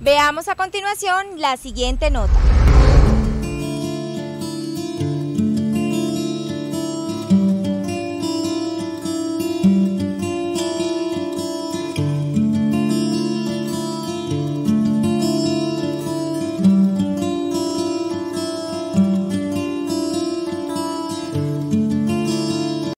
Veamos a continuación la siguiente nota.